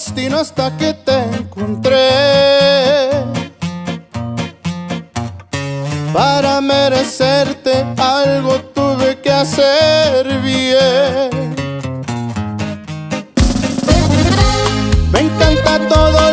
destino hasta que te encontré. Para merecerte algo tuve que hacer bien. Me encanta todo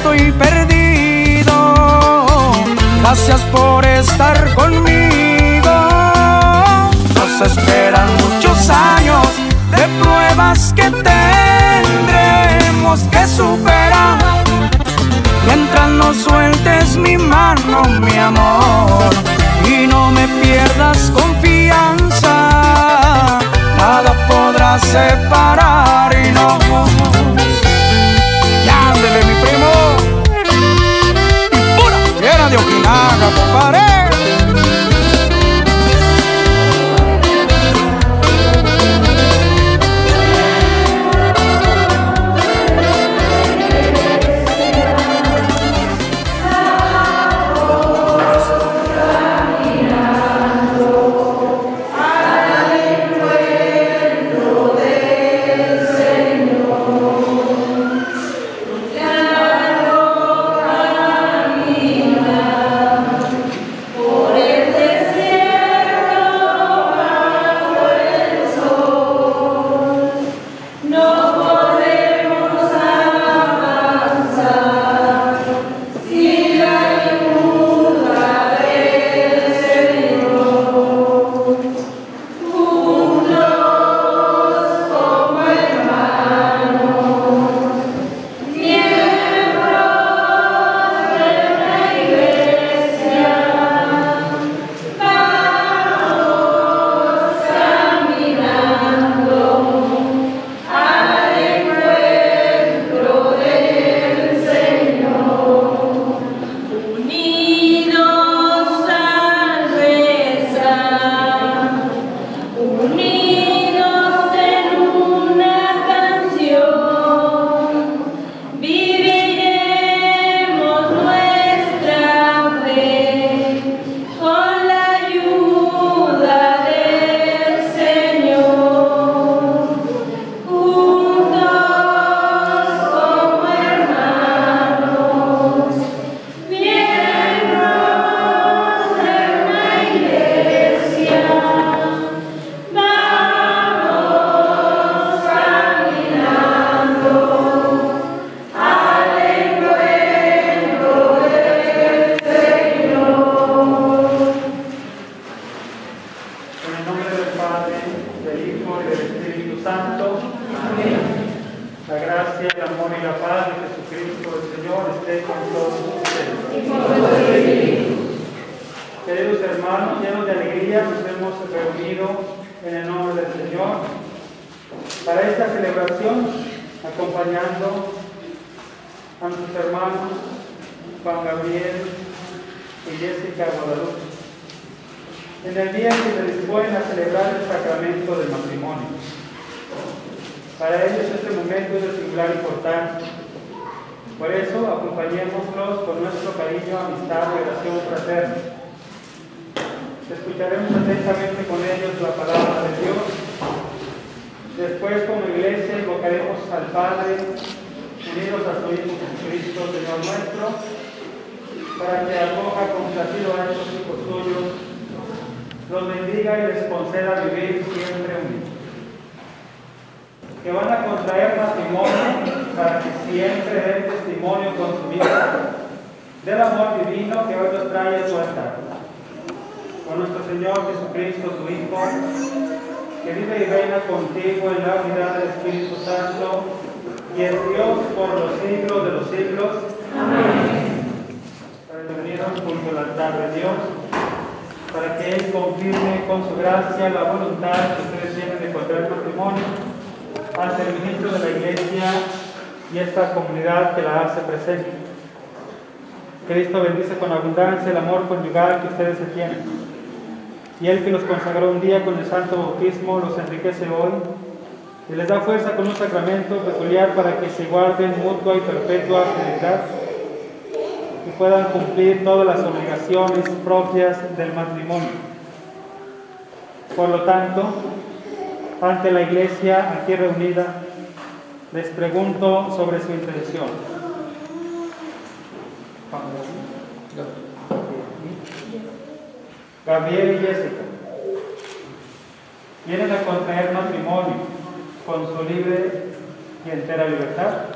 estoy perdido. Gracias por estar conmigo. Nos esperan muchos años de pruebas que tendremos que superar. Mientras no sueltes mi mano, mi amor, y no me pierdas confianza, nada podrá separar. día con el santo bautismo los enriquece hoy y les da fuerza con un sacramento peculiar para que se guarden mutua y perpetua fidelidad y puedan cumplir todas las obligaciones propias del matrimonio. Por lo tanto, ante la iglesia aquí reunida, les pregunto sobre su intención. Gabriel y Jessica vienen a contraer matrimonio con su libre y entera libertad.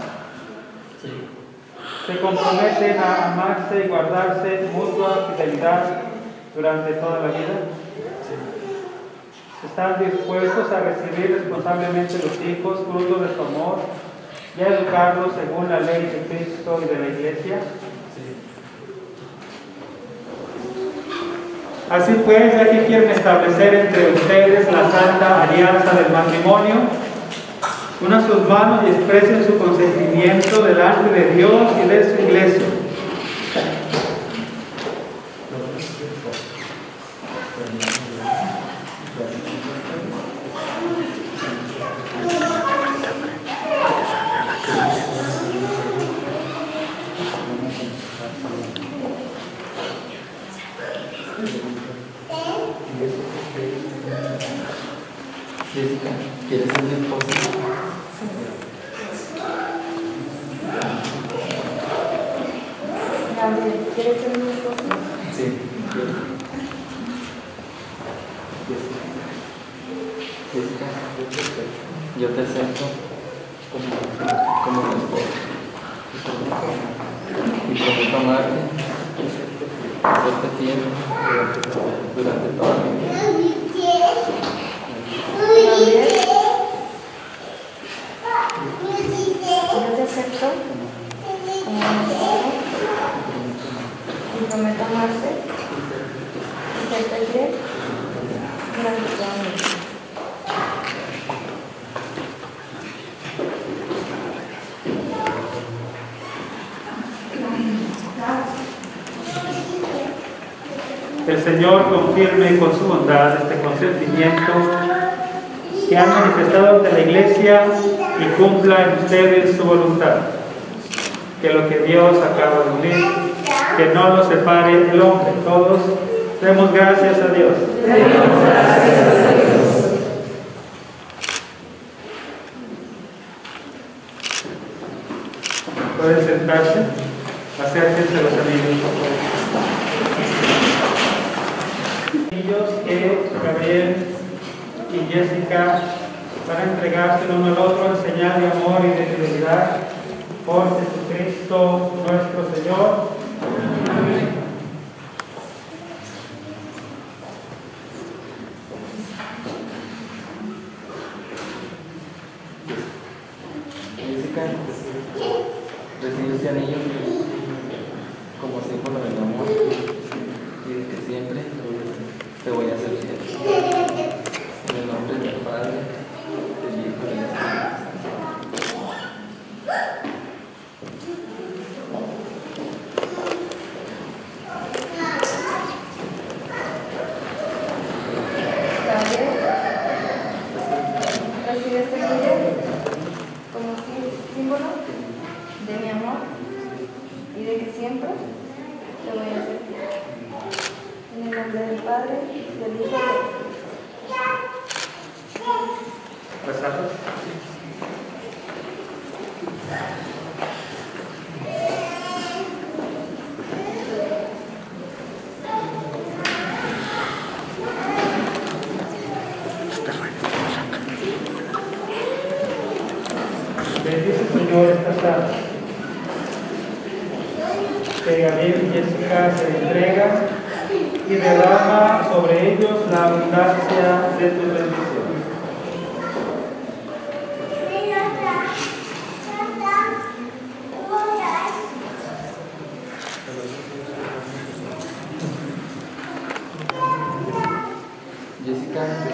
Se comprometen a amarse y guardarse mutua fidelidad durante toda la vida. Están dispuestos a recibir responsablemente los hijos, fruto de su amor, y a educarlos según la ley de Cristo y de la Iglesia Así pues, ya que quieren establecer entre ustedes la santa alianza del matrimonio, unan sus manos y expresen su consentimiento delante de Dios y de su iglesia. Jessica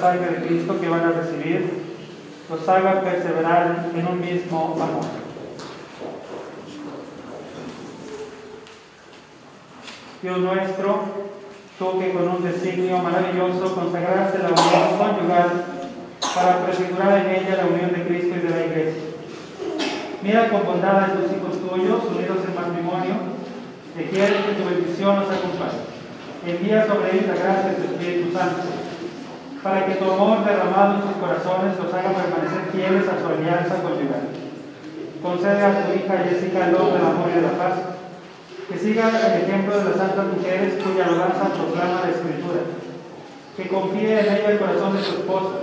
sangre de Cristo que van a recibir, los haga perseverar en un mismo amor. Dios nuestro, tú que con un designio maravilloso consagraste la unión conyugal para prefigurar en ella la unión de Cristo y de la Iglesia. Mira con bondad a estos hijos tuyos, unidos en matrimonio, que quieren que tu bendición nos acompañe. Envía sobre ellos la gracia de tu Espíritu Santo, para que tu amor derramado en sus corazones los haga permanecer fieles a su alianza conyugal. Concede a tu hija Jessica el don del amor y de la paz, que siga el ejemplo de las santas mujeres cuya alabanza proclama la Escritura, que confíe en ella el corazón de su esposo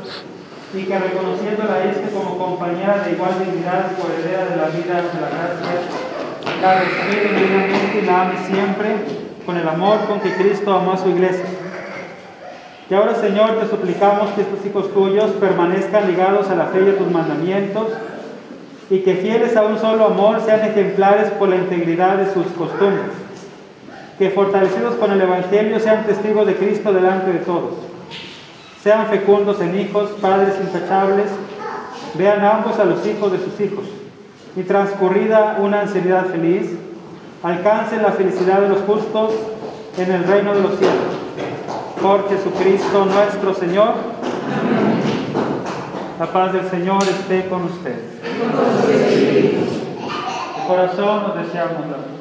y que reconociéndola este como compañera de igual dignidad, coheredera de la vida, de la gracia, la respete dignamente y la ame siempre con el amor con que Cristo amó a su iglesia. Y ahora, Señor, te suplicamos que estos hijos tuyos permanezcan ligados a la fe y a tus mandamientos y que fieles a un solo amor sean ejemplares por la integridad de sus costumbres. Que fortalecidos con el Evangelio sean testigos de Cristo delante de todos sean fecundos en hijos, padres intachables, vean ambos a los hijos de sus hijos, y transcurrida una ancianidad feliz, alcancen la felicidad de los justos en el reino de los cielos. Por Jesucristo nuestro Señor. La paz del Señor esté con ustedes. De corazón nos deseamos la paz.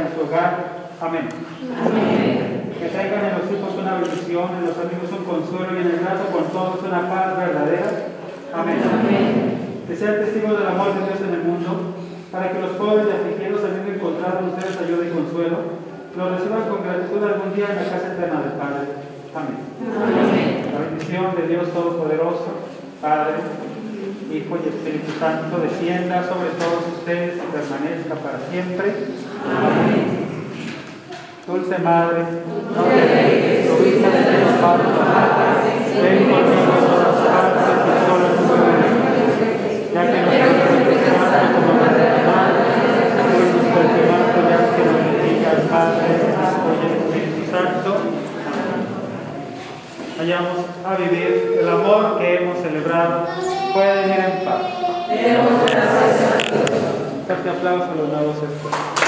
En su hogar. Amén. que traigan en los hijos una bendición, en los amigos un consuelo y en el trato con todos una paz verdadera. Amén. Que sean testigos del amor de Dios en el mundo, para que los pobres y afligidos, habiendo encontrado en ustedes ayuda y consuelo, los reciban con gratitud algún día en la casa eterna del Padre. Amén. La bendición de Dios Todopoderoso, Padre, Hijo y Espíritu Santo, descienda sobre todos ustedes y permanezca para siempre. Amén. Dulce Madre, no te dejes, de los padres, ven conmigo a todas partes y solo me ya que nos has como nuestra madre, tú nuestro hermano, ya que nos bendiga al Padre, Hijo y Espíritu Santo. Vayamos a vivir el amor que hemos celebrado. Pueden ir en paz. Fuerte aplauso a los nuevos esposos.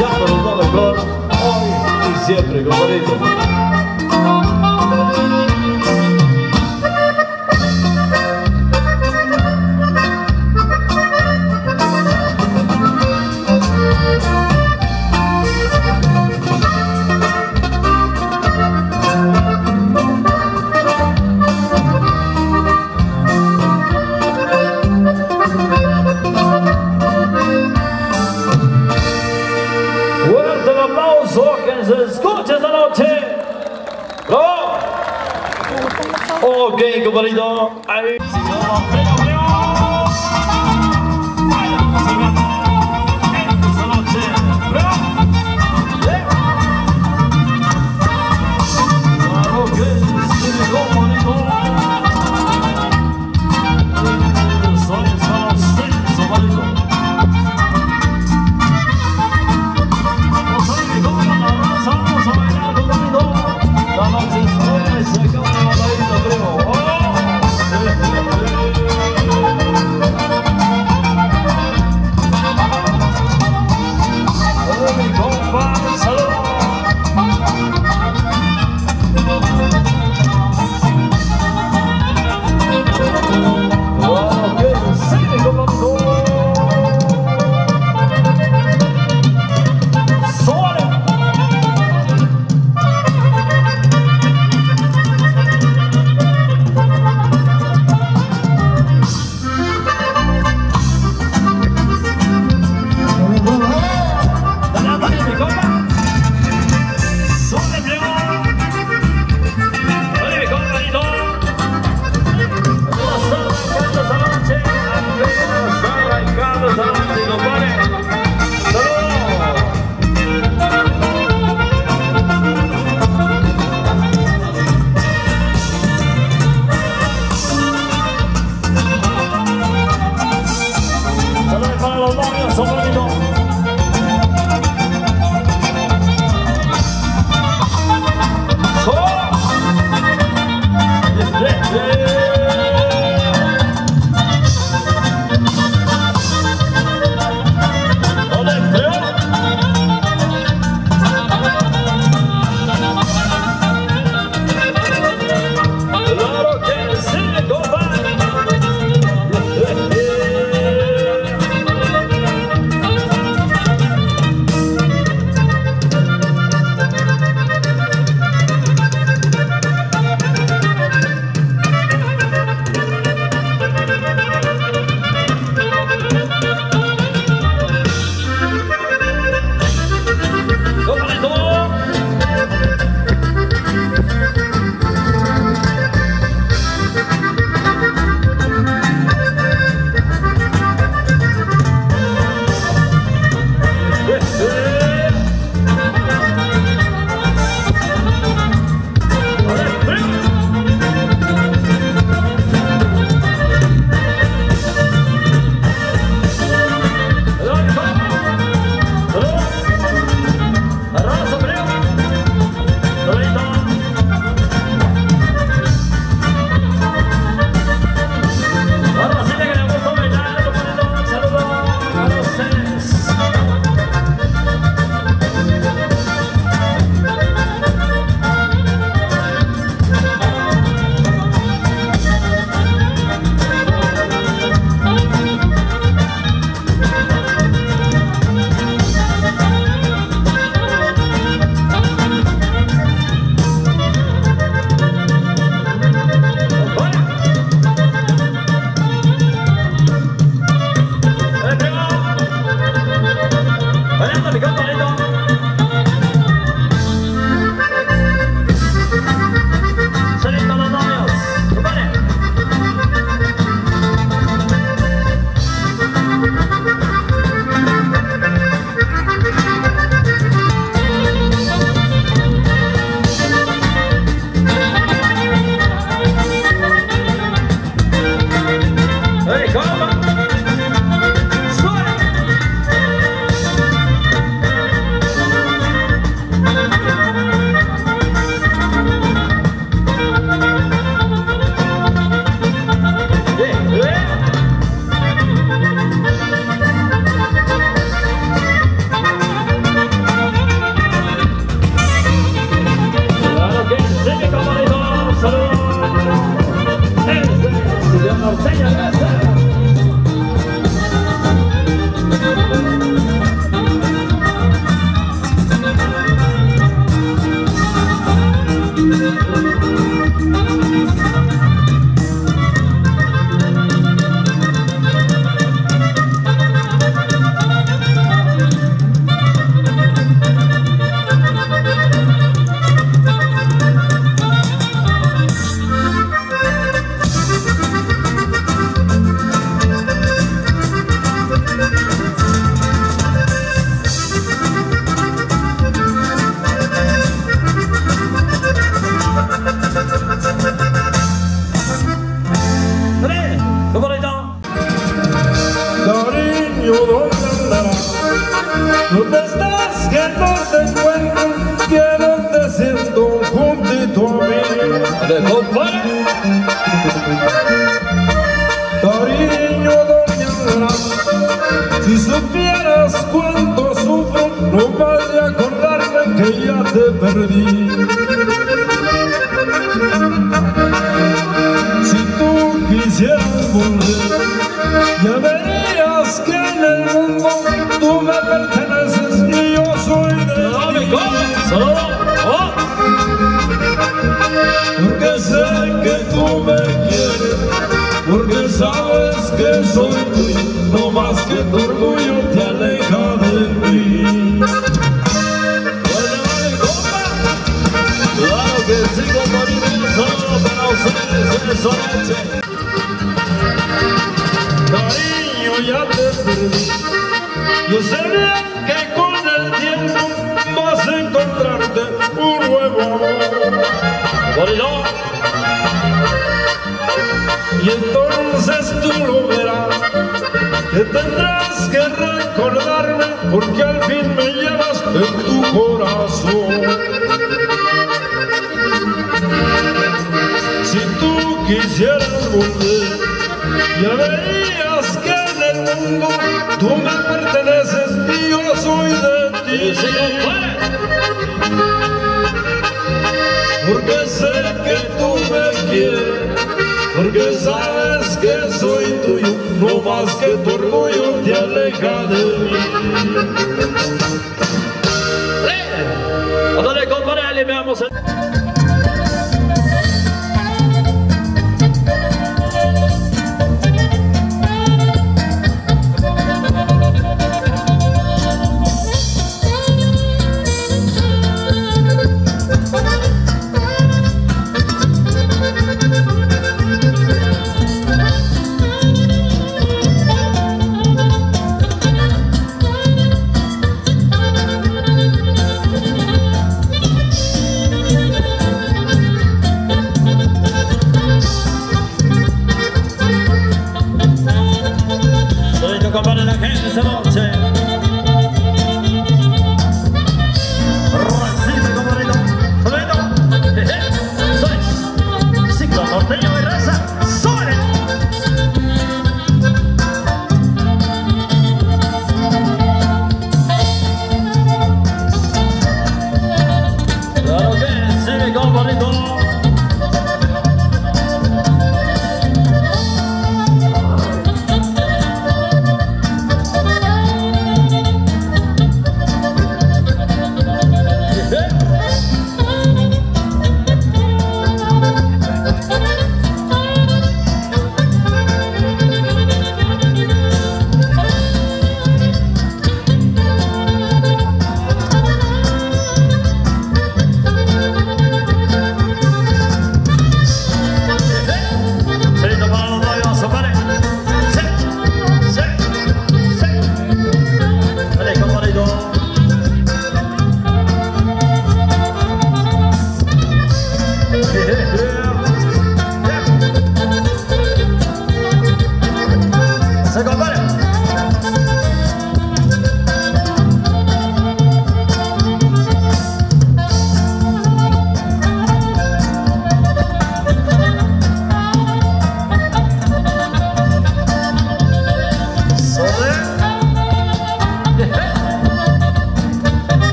Всякого много гор, ой, и все приговорите. querido. Ay,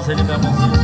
por ahí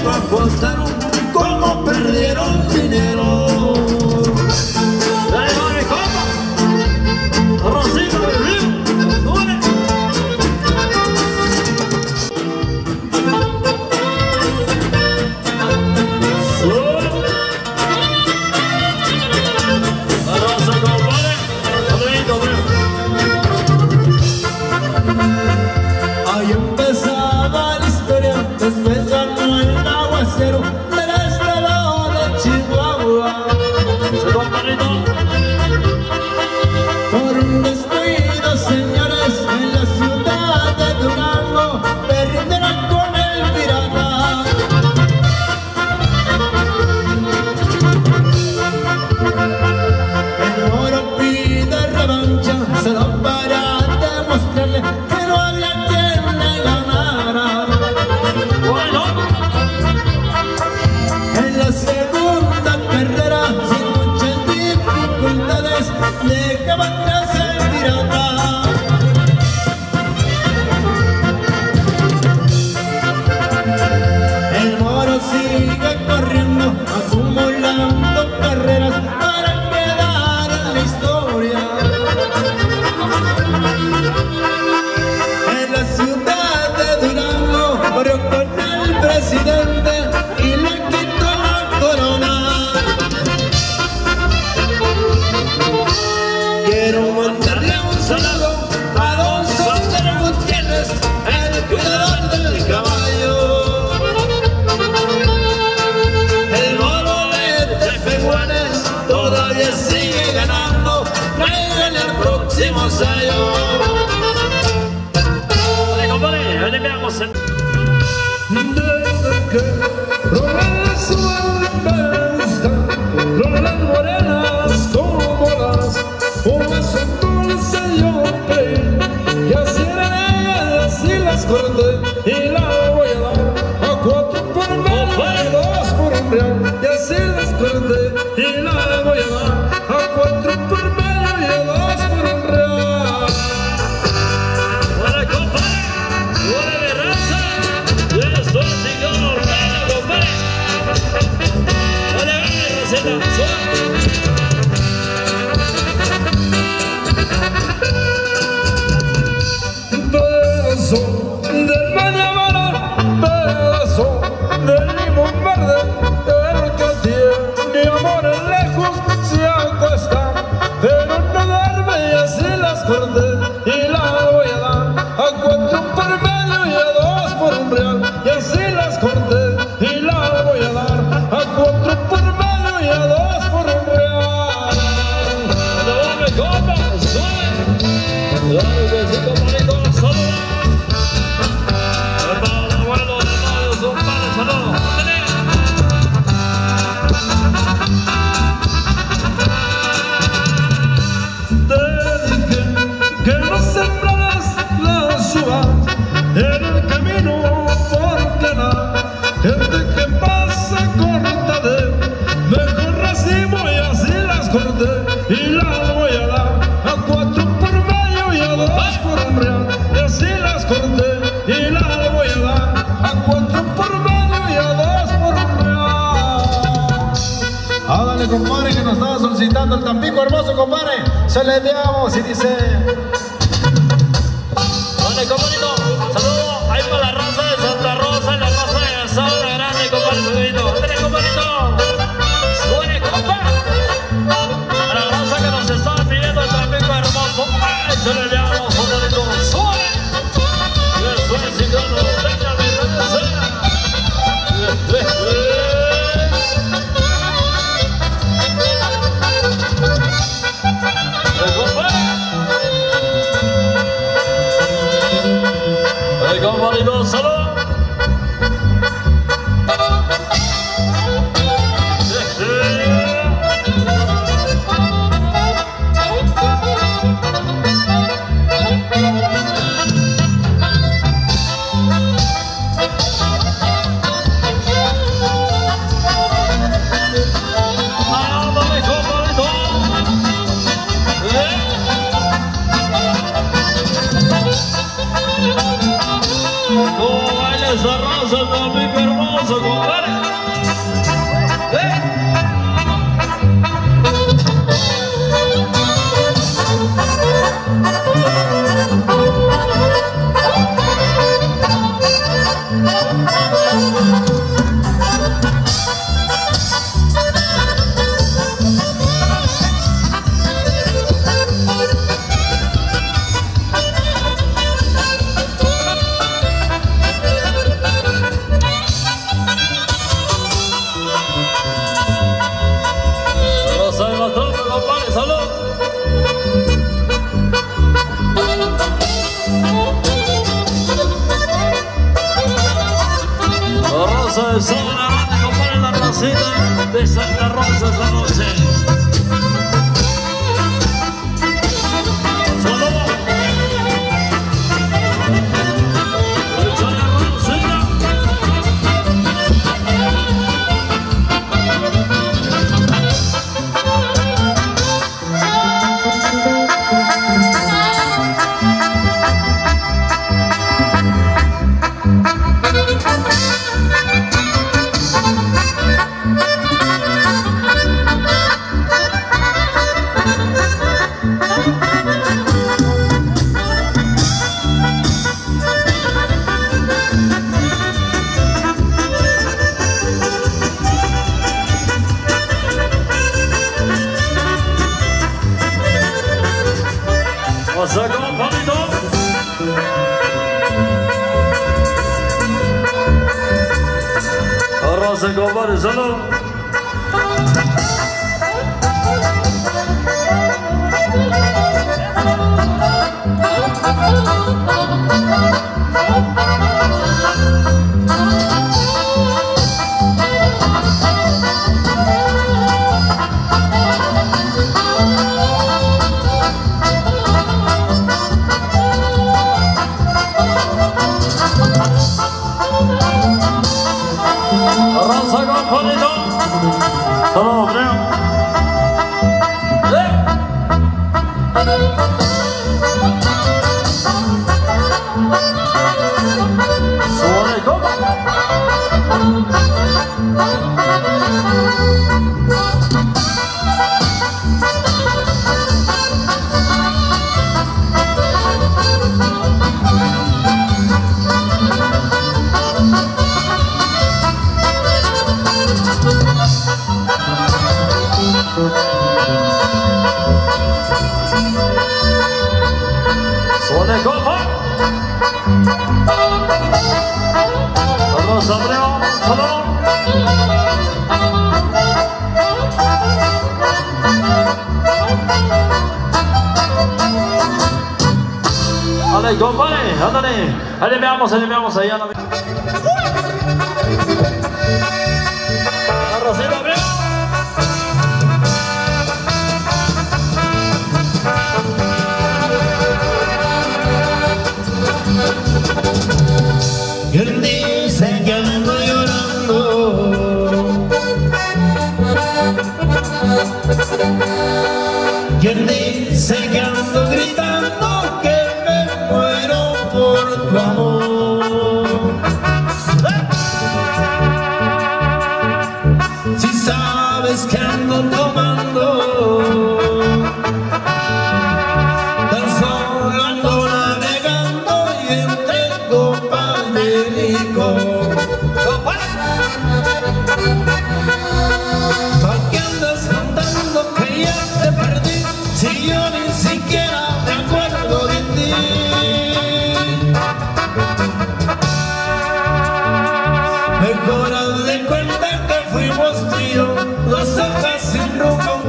yegua apostaron como perdieron dinero.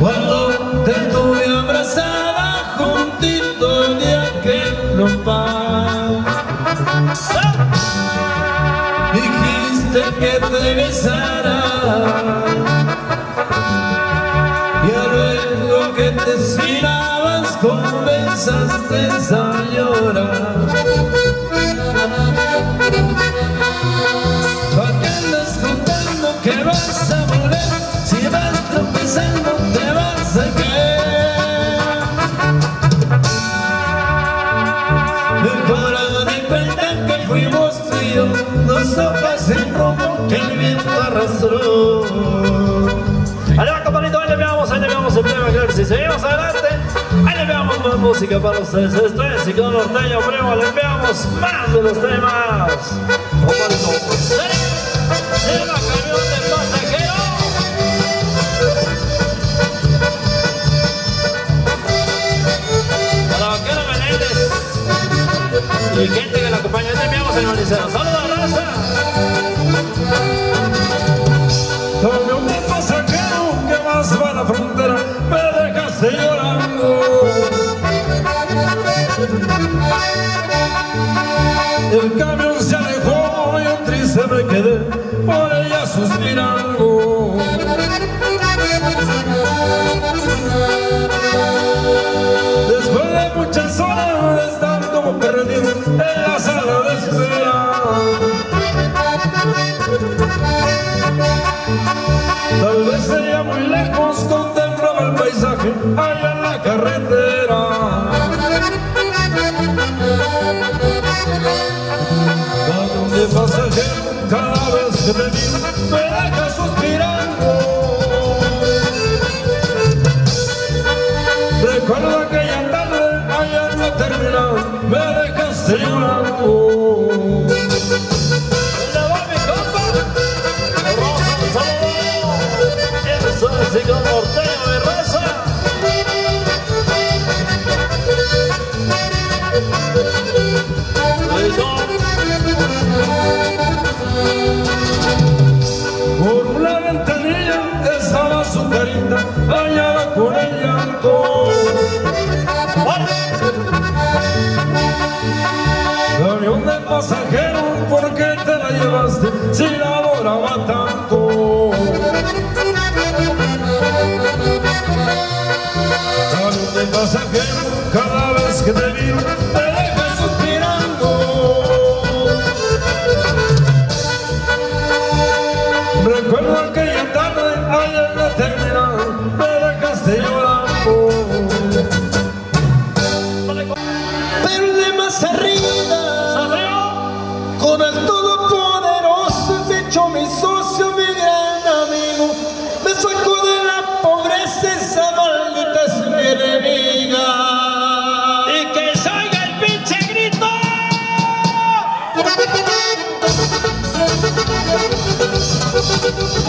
Cuando te tuve abrazada juntito de aquel rompán Dijiste que te besara. Y luego que te estirabas comenzaste a llorar. azul. Ahí va, compadrito, ahí le pegamos, ahí le el tema, claro, si seguimos adelante, ahí le pegamos más música para ustedes. Esto es y con Norteño Primo, le pegamos más de los temas. Compadrito, se, camión de pasajeros. Para Vaquero Menéndez y gente que la acompaña, te enviamos en Manicero. ¡Saludos! allá en la carretera. Hay de pasajero cada vez que me miro me deja suspirando. Recuerdo aquella tarde allá en la terminal, me dejaste llorando. Sigan Ortega, si la adoraba tanto. Algún pasajero, cada vez que te miro, te deja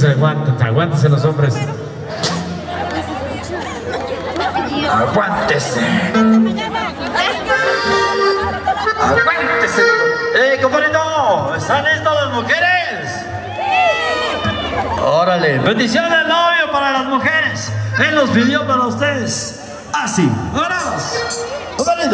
se aguántese los hombres. Aguántese. Aguántese. ¡Eh, compadre, no! ¿Están listas las mujeres? ¡Órale! ¡Bendición del novio para las mujeres! Él los pidió para ustedes. Así, ¡Vámonos! ¡Compadre!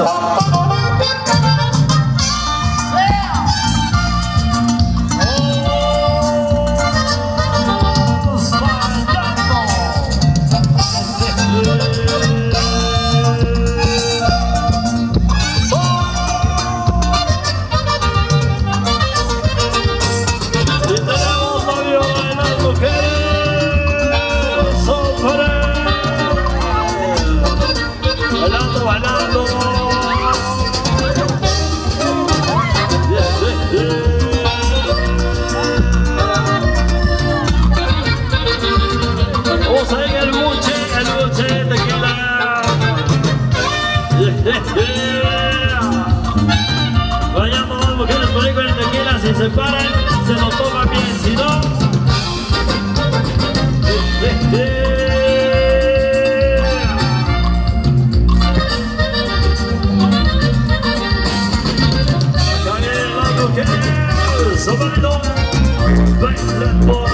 good boy.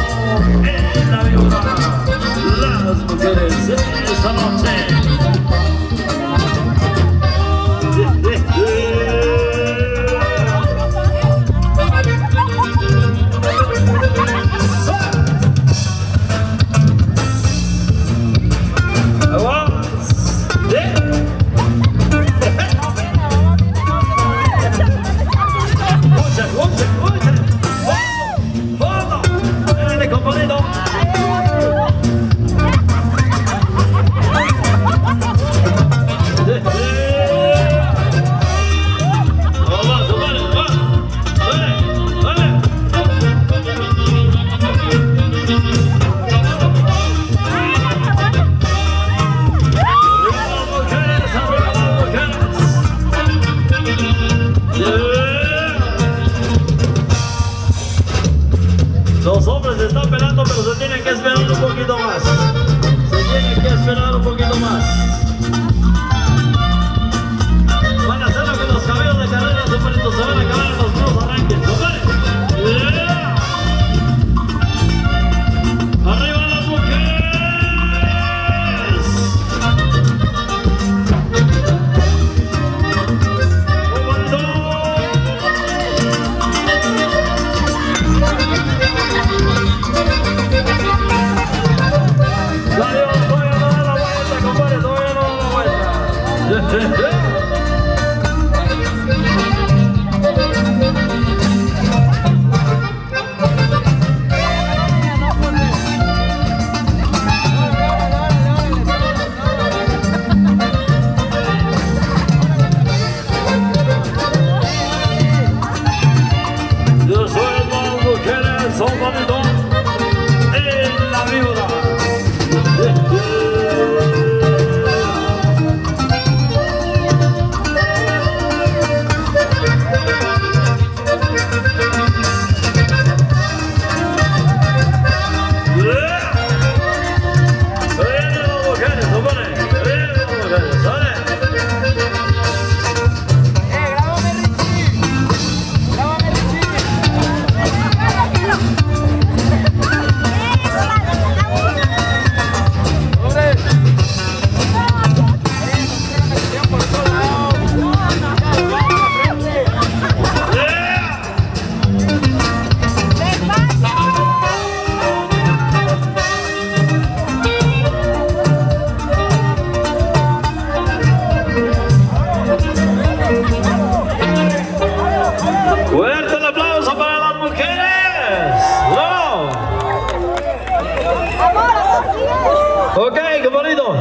Ok, qué bonito.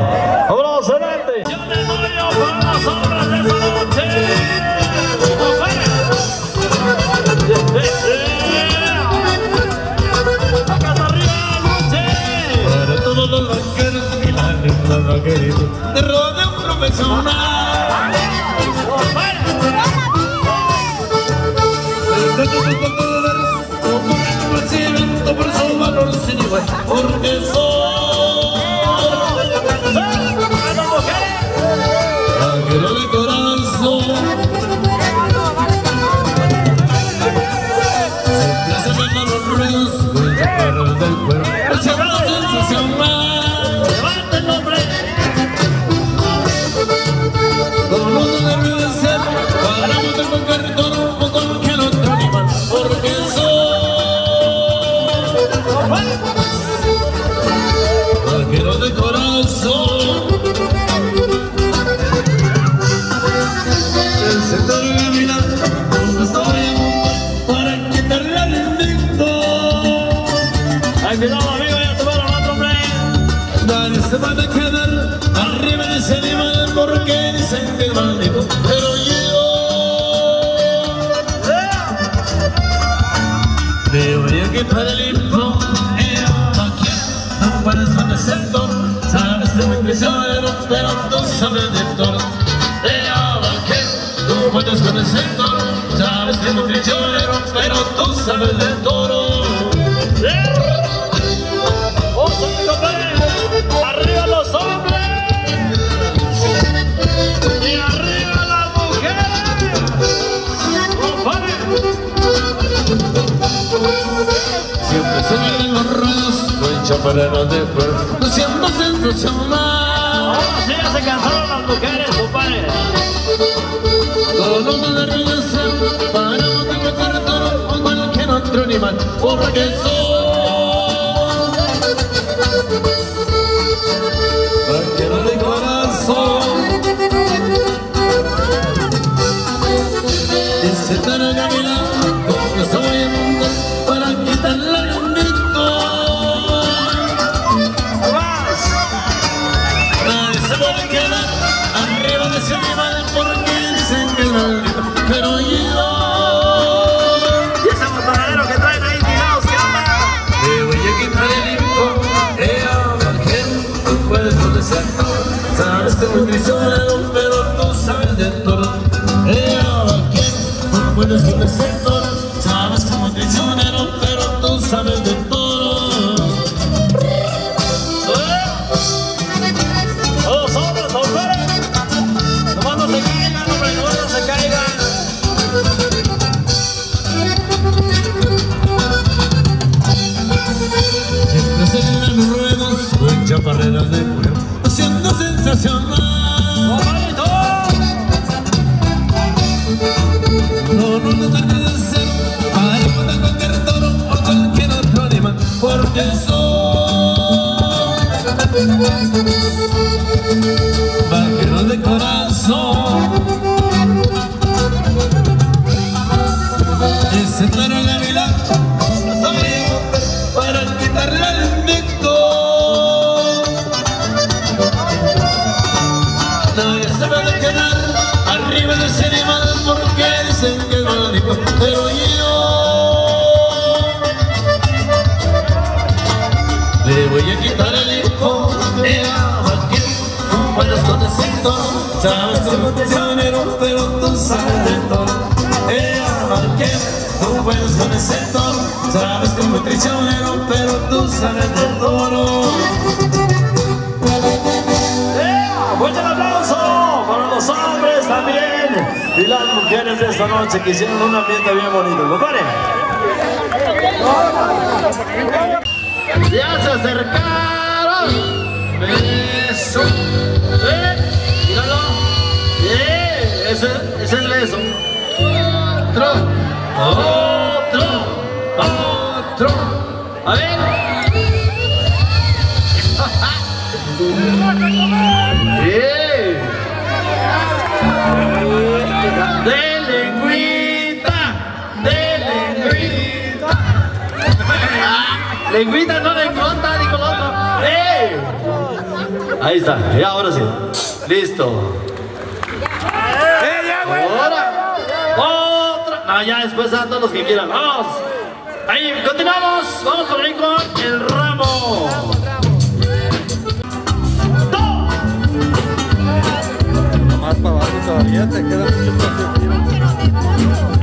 Adelante. De Sabes alrededor Ella va que tú puedes con el toro Sabes que no te llorero, pero tú sabes de toro ¡Arriba los hombres! ¡Y arriba las mujeres! ¡Compadre! Siempre se ven los ruedos, no hay chaparreros de cuerpo, siempre sensacional. se cansaron las mujeres, Pero tú sabes de todo. Eh, bueno, es. Sabes cómo te llanero, pero tú sabes de toro. Eh, vaquero, tú puedes con ese toro, sabes cómo te traicionero, pero tú sabes de toro. ¡Ea! ¡Fuerte el aplauso para los hombres también! Y las mujeres de esta noche que hicieron un ambiente bien bonito. ¡Compadre! Ya se acercaron. Beso. Otro. Otro. Otro. A ver. De lengüita. De lengüita. Lengüita no le conta, dijo. ¡Eh! Ahí está, ya ahora sí. Listo. Otra. No, ya después a todos los que quieran. Vamos. Ahí, continuamos. Vamos por ahí con el ramo. Más para abajo todavía te queda mucho espacio.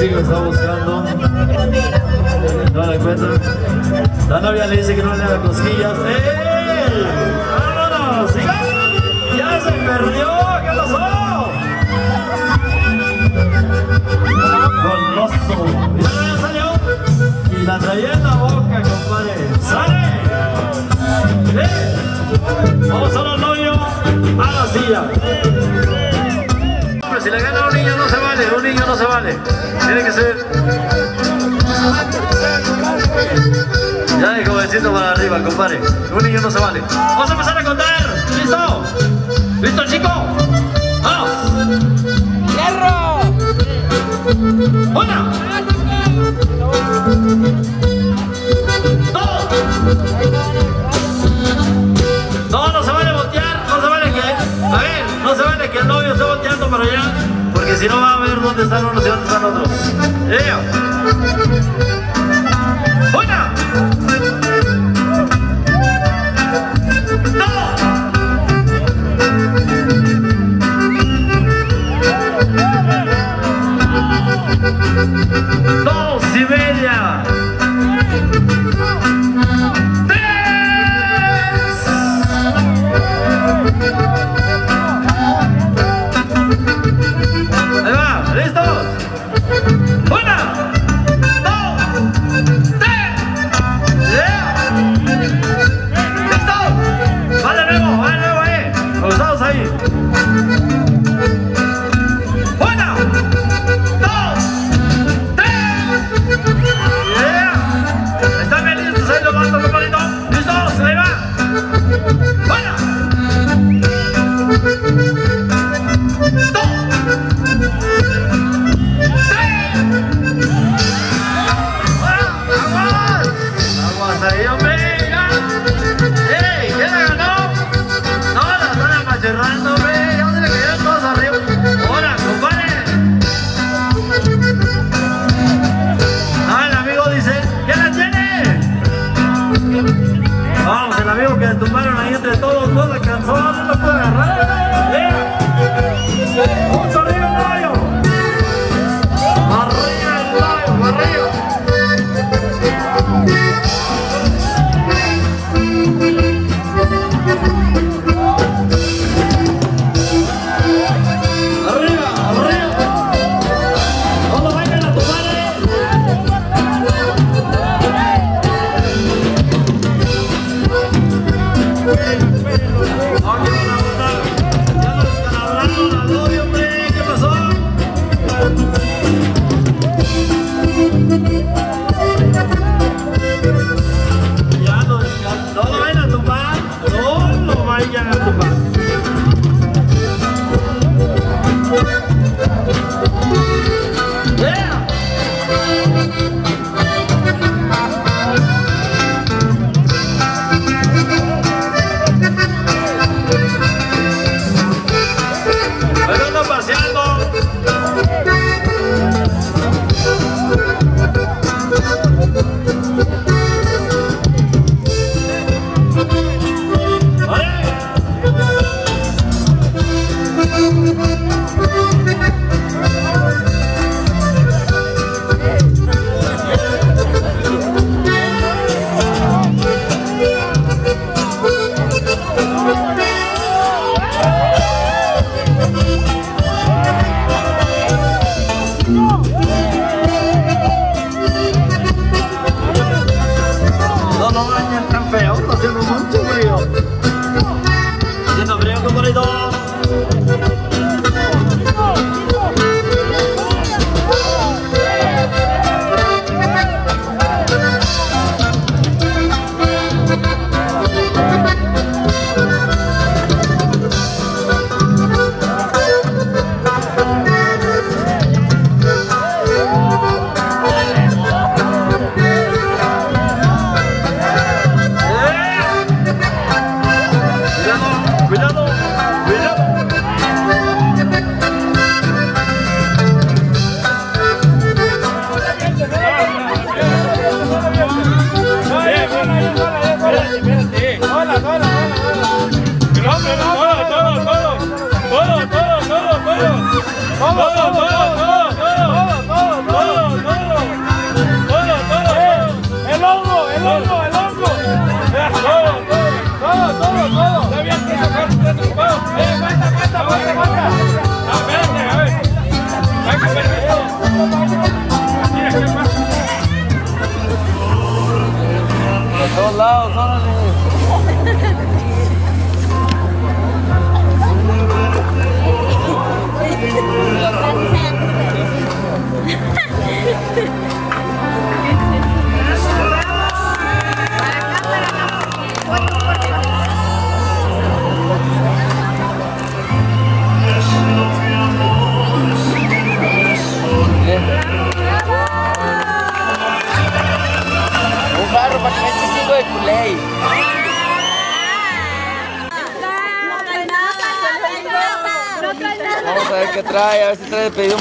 Chico está buscando. No la encuentran. La novia le dice que no le haga cosquillas. ¡Ey! ¡Vámonos! ¡Siga! ¡Ya se perdió! ¿Qué pasó? Goloso. Mira, ya salió. Y la traía en la boca, compadre. ¡Sale! ¡Eh! Vamos a los novios a la silla. Si le gana a un niño no se vale, un niño no se vale. Tiene que ser. Ya de jovencito para arriba, compadre. Un niño no se vale. Vamos a empezar a contar. ¿Listo? ¿Listo, chico? ¡Vamos! ¡Hierro! ¡Una! ¡Dos! No, no se vale voltear, no se vale que... A ver, no se vale que el novio esté allá, porque si no va a ver dónde están unos y dónde están otros. ¡Una! ¡Dos! ¡Dos y media!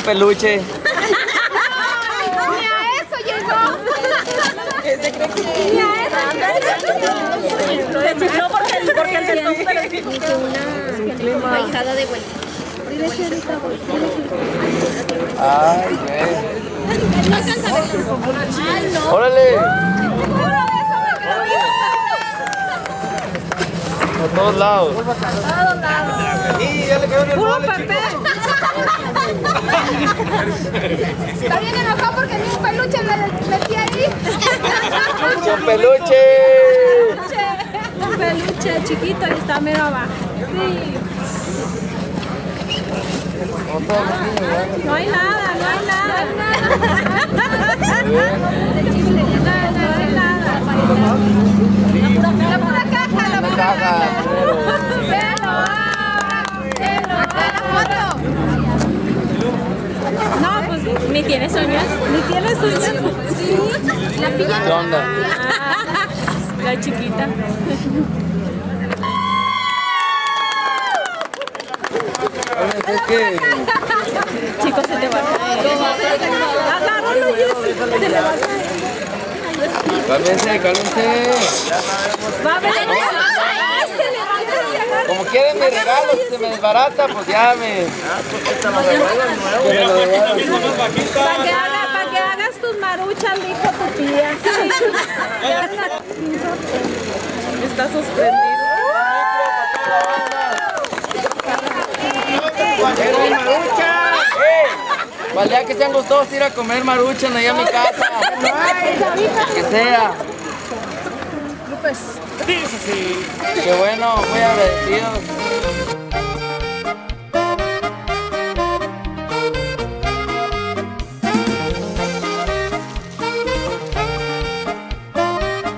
Peluche. Ni a eso llegó. Se cree que ni a eso Se chifló porque el porque el del súper dijo que una ahijada de vuelta. Ay, güey. No alcanza a verlo. Ay, no. Órale. Puro Por todos lados. beso, todos lados. Y ya le quedó en el Puro mole, papel. Está bien enojado porque ni un peluche me metí ahí. ¡Con peluche! Un peluche chiquito y está mero abajo. Sí. No hay nada, no hay nada. No hay nada. La pura caja, la pura caja. Velo, velo, la foto. No, ni tienes uñas. Ni tienes uñas. Sí, la pilla. ¿Qué onda? Ah, La chiquita. Oye, es que Chicos, se te va a caer. Agárralo, Jessy, se le va a caer. cálmense, cálmense. Va a ver. Ay, se levanta y se agarra. Como quieren mi regalo, si se me desbarata, pues ya me. Para que, haga- que hagas tus maruchas, dijo tu tía. Está suspendido. ¡Eh, marucha! ¡Eh! Que sean gustosos ir a comer maruchan allá a mi casa. Que sea. Dice así. Qué bueno, muy agradecidos.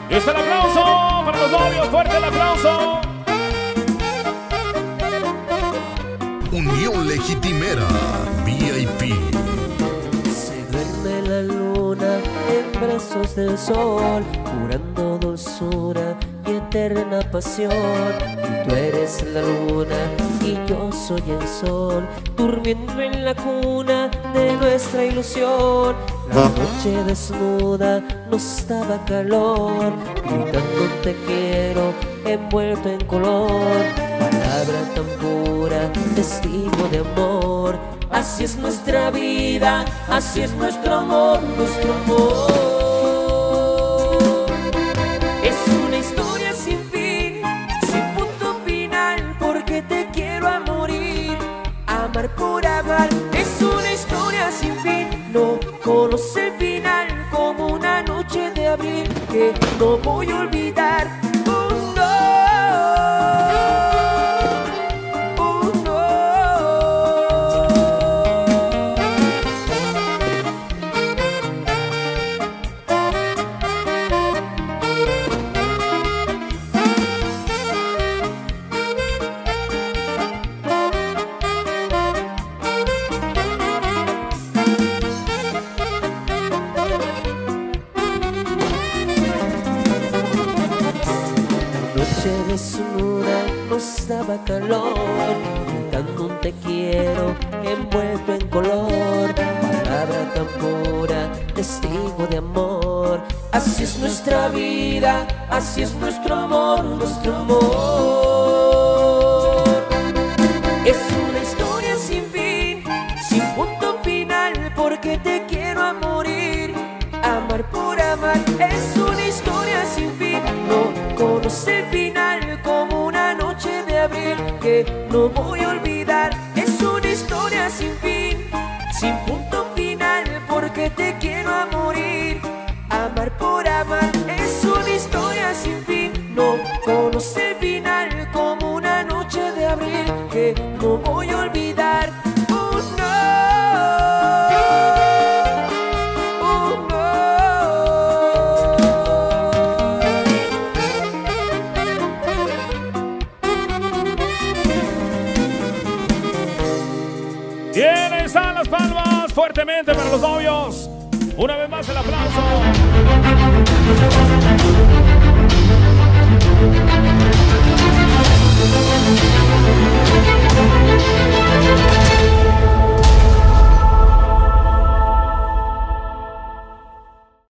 Y está el aplauso para los novios. Fuerte el aplauso. Unión Legitimera, VIP. Se duerme la luna en brazos del sol, curando dulzura eterna pasión. Y tú eres la luna y yo soy el sol, durmiendo en la cuna de nuestra ilusión. La noche desnuda nos daba calor, gritando te quiero, envuelto en color. Palabra tan pura, testigo de amor. Así es nuestra vida, así es nuestro amor, nuestro amor. No conoce el final como una noche de abril que no voy a olvidar. Envuelto en color, palabra tan pura, testigo de amor. Así es nuestra vida, así es nuestro amor, nuestro amor. Es una historia sin fin, sin punto final, porque te quiero a morir. Amar por amar es una historia sin fin, no conoce el final como una noche de abril que no voy a olvidar.